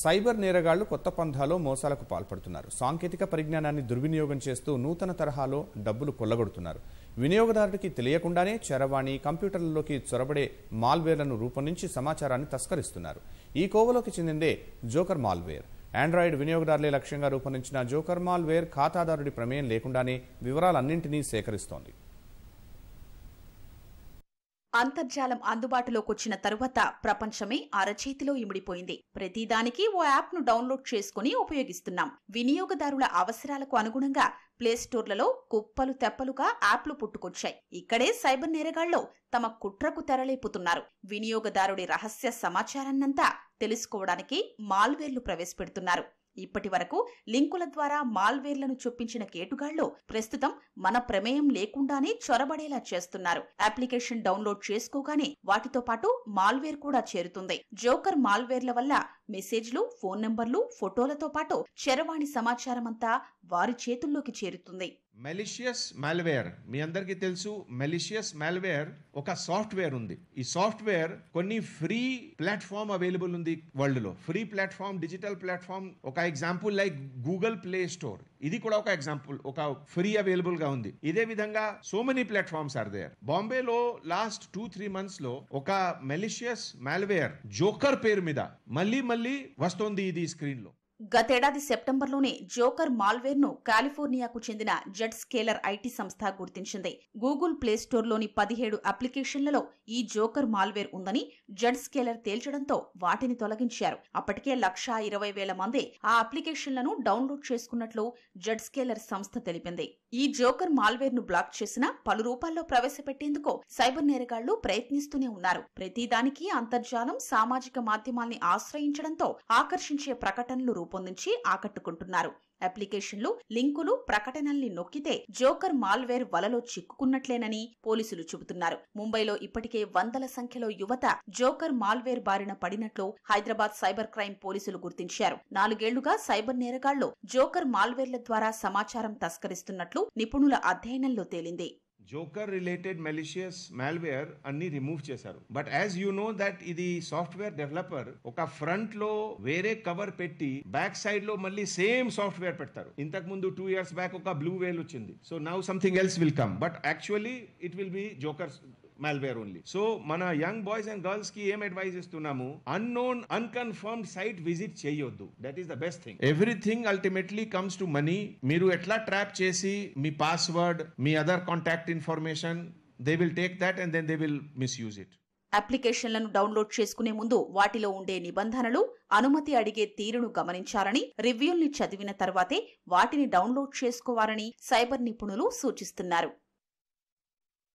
Cyber నేరగాళ్ళు కొత్త పంథాలో మోసాలకు పాల్పడుతున్నారు. సాంకేతిక పరిజ్ఞానాన్ని దుర్వినియోగం చేస్తూ నూతన తరహాలో డబ్బులు కొల్లగొడుతున్నారు. వినియోగదారుడికి తెలియకుండానే చరవాణి కంప్యూటర్లలోకి చొరబడే మాల్వేర్లను రూపొందించి సమాచారాన్ని తస్కరిస్తున్నారు. ఈ కోవలోకి చెందిందే జోకర్ మాల్వేర్. ఆండ్రాయిడ్ వినియోగదారులే లక్ష్యంగా రూపొందించిన జోకర్ మాల్వేర్ ఖాతాదారుడి ప్రమేయం లేకుండానే వివరాలన్నింటినీ సేకరిస్తోంది. అంతర్జాలం అందుబాటులోకి వచ్చిన తరువాత ప్రపంచమే అరచేతిలో ఇమిడిపోయింది. ప్రతిదానికి ఓ యాప్ను డౌన్లోడ్ చేసుకుని ఉపయోగిస్తున్నాం. వినియోగదారుల అవసరాలకు అనుగుణంగా ప్లేస్టోర్లలో కుప్పలు తెప్పలుగా యాప్లు పుట్టుకొచ్చాయి. ఇక్కడే సైబర్ నేరగాళ్ళు తమ కుట్రకు తెరలేపుతున్నారు. వినియోగదారుడి రహస్య సమాచారాన్నంతా తెలుసుకోవడానికి మాల్వేర్లు ప్రవేశపెడుతున్నారు. ఇప్పటి వరకు లింకుల ద్వారా మాల్వేర్లను చొప్పించిన కేటుగాళ్ళు ప్రస్తుతం మన ప్రమేయం లేకుండానే చొరబడేలా చేస్తున్నారు. అప్లికేషన్ డౌన్లోడ్ చేసుకోగానే వాటితో పాటు మాల్వేర్ కూడా చేరుతుంది. జోకర్ మాల్వేర్ల వల్ల మెసేజ్లు ఫోన్ నంబర్లు ఫోటోలతో పాటు చరవాణి సమాచారమంతా వారి చేతుల్లోకి చేరుతుంది. మెలిషియస్ మాల్వేర్ మీ అందరికీ తెలుసు మెలిషియస్ మాల్వేర్ ఒక సాఫ్ట్వేర్ ఉంది. ఈ సాఫ్ట్వేర్ కొన్ని ఫ్రీ ప్లాట్ఫామ్ అవైలబుల్ ఉంది వరల్డ్లో ఫ్రీ ప్లాట్ఫామ్ డిజిటల్ ప్లాట్ఫామ్ ఒక example like Google play store. ఇది కూడా ఒక ఎగ్జాంపుల్ ఒక ఫ్రీ అవైలబుల్గా ఉంది. ఇదే విధంగా so many platforms are there. బాంబేలో లాస్ట్ టూ త్రీ మంత్స్లో ఒక మెలిషియస్ మాల్వేర్ జోకర్ పేరు మీద మళ్ళీ మళ్ళీ వస్తోంది ఇది స్క్రీన్లో గతేడాది సెప్టెంబర్లోనే జోకర్ మాల్వేర్ను కాలిఫోర్నియాకు చెందిన జెట్ స్కేలర్ ఐటీ సంస్థ గుర్తించింది. గూగుల్ ప్లే స్టోర్లోని పదిహేడు అప్లికేషన్లలో ఈ జోకర్ మాల్వేర్ ఉందని జెట్ స్కేలర్ తేల్చడంతో వాటిని తొలగించారు. అప్పటికే లక్షా ఇరవై వేల మంది ఆ అప్లికేషన్లను డౌన్లోడ్ చేసుకున్నట్లు జెట్ స్కేలర్ సంస్థ తెలిపింది. ఈ జోకర్ మాల్వేర్ను బ్లాక్ చేసిన పలు రూపాల్లో ప్రవేశపెట్టేందుకు సైబర్ నేరగాళ్ళు ప్రయత్నిస్తూనే ఉన్నారు. ప్రతిదానికి అంతర్జాలం సామాజిక మాధ్యమాల్ని ఆశ్రయించడంతో ఆకర్షించే ప్రకటనలు రూపొందించి ఆకట్టుకుంటున్నారు. అప్లికేషన్లు లింకులు ప్రకటనల్ని నొక్కితే జోకర్ మాల్వేర్ వలలో చిక్కుకున్నట్లేనని పోలీసులు చెబుతున్నారు. ముంబైలో ఇప్పటికే వందల సంఖ్యలో యువత జోకర్ మాల్వేర్ బారిన పడినట్లు హైదరాబాద్ సైబర్ క్రైమ్ పోలీసులు గుర్తించారు. నాలుగేళ్ళుగా సైబర్ నేరగాళ్ళు జోకర్ మాల్వేర్ల ద్వారా సమాచారం తస్కరిస్తున్నట్లు నిపుణుల అధ్యయనంలో తేలింది. జోకర్ రిలేటెడ్ మెలిషియస్ మాల్వేర్ అన్ని రిమూవ్ చేశారు. But as you know that ఇది సాఫ్ట్వేర్ డెవలపర్ ఒక ఫ్రంట్లో వేరే కవర్ పెట్టి బ్యాక్ సైడ్లో మళ్ళీ సేమ్ సాఫ్ట్వేర్ పెడతారు. ఇంతకు ముందు టూ ఇయర్స్ బ్యాక్ ఒక బ్లూ వేల్ వచ్చింది. So now something else will come but actually it will be joker malware only so మన యంగ్ బాయ్స్ అండ్ గర్ల్స్కి ఏం అడ్వైజ్ ఇస్తున్నాము అన్నోన్ అన్కన్ఫర్మ్డ్ సైట్ విజిట్ చేయొద్దు. That is the best thing everything ultimately comes to money మీరు ఎట్లా trap చేసి మీ password me other contact information they will take that and then they will misuse it అప్లికేషన్లను download చేసుకునే ముందు వాటిలో ఉండే నిబంధనలు అనుమతి అడిగే తీరును గమనించాలని రివ్యూల్ని చదివిన తర్వాతే వాటిని డౌన్లోడ్ చేసుకోవాలని సైబర్ నిపుణులు సూచిస్తున్నారు.